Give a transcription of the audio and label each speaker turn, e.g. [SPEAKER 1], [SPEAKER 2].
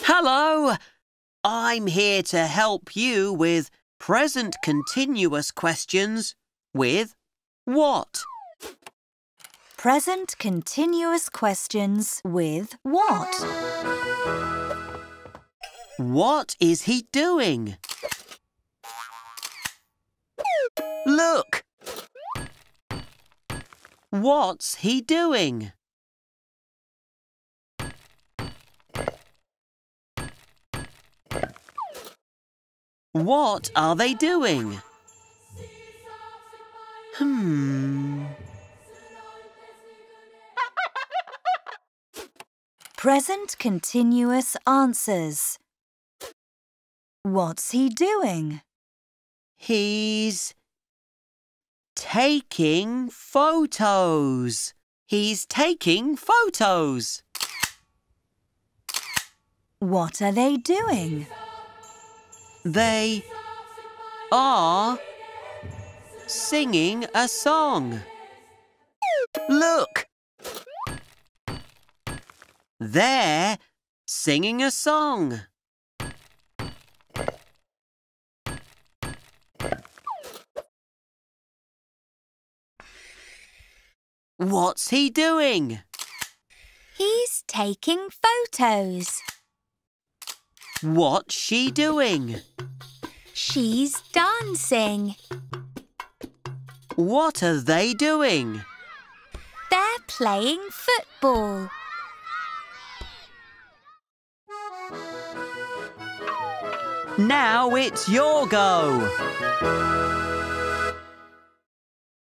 [SPEAKER 1] Hello! I'm here to help you with present continuous questions with what?
[SPEAKER 2] Present continuous questions with what?
[SPEAKER 1] What is he doing? Look! What's he doing? What are they doing? Hmm.
[SPEAKER 2] Present continuous answers. What's he doing?
[SPEAKER 1] He's taking photos. He's taking photos.
[SPEAKER 2] What are they doing?
[SPEAKER 1] They are singing a song. Look! They're singing a song. What's he doing?
[SPEAKER 2] He's taking photos.
[SPEAKER 1] What's she doing?
[SPEAKER 2] She's dancing.
[SPEAKER 1] What are they doing?
[SPEAKER 2] They're playing football.
[SPEAKER 1] Now it's your go.